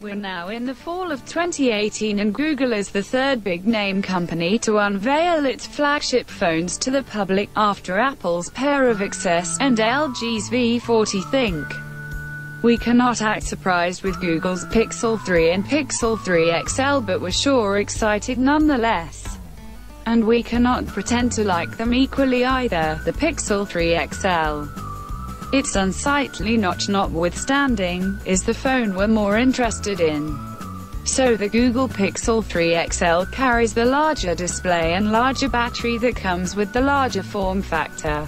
We're now in the fall of 2018 and Google is the third big name company to unveil its flagship phones to the public, after Apple's pair of XS, and LG's V40 ThinQ. We cannot act surprised with Google's Pixel 3 and Pixel 3 XL but we're sure excited nonetheless. And we cannot pretend to like them equally either, the Pixel 3 XL. Its unsightly notch notwithstanding, is the phone we're more interested in. So the Google Pixel 3 XL carries the larger display and larger battery that comes with the larger form factor.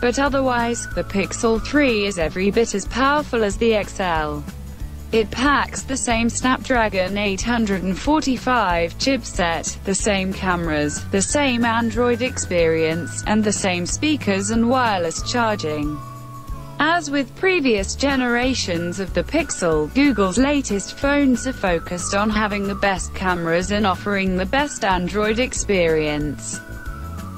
But otherwise, the Pixel 3 is every bit as powerful as the XL. It packs the same Snapdragon 845 chipset, the same cameras, the same Android experience, and the same speakers and wireless charging. As with previous generations of the Pixel, Google's latest phones are focused on having the best cameras and offering the best Android experience.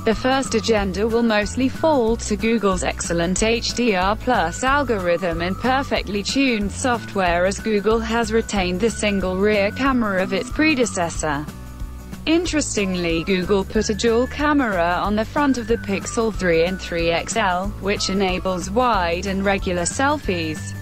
The first agenda will mostly fall to Google's excellent HDR Plus algorithm and perfectly tuned software as Google has retained the single rear camera of its predecessor. Interestingly Google put a dual camera on the front of the Pixel 3 and 3 XL, which enables wide and regular selfies.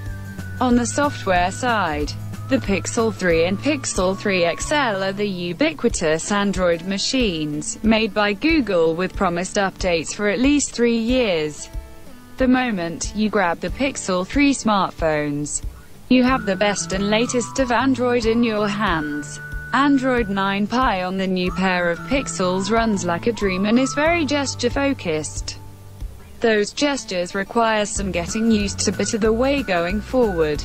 On the software side, the Pixel 3 and Pixel 3 XL are the ubiquitous Android machines, made by Google with promised updates for at least three years. The moment you grab the Pixel 3 smartphones, you have the best and latest of Android in your hands. Android 9 Pie on the new pair of pixels runs like a dream and is very gesture-focused. Those gestures require some getting used to but are the way going forward.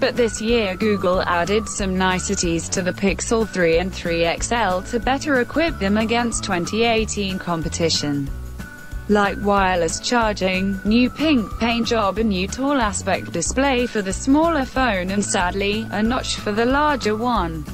But this year Google added some niceties to the Pixel 3 and 3 XL to better equip them against 2018 competition. Like wireless charging, new pink paint job a new tall aspect display for the smaller phone and sadly, a notch for the larger one.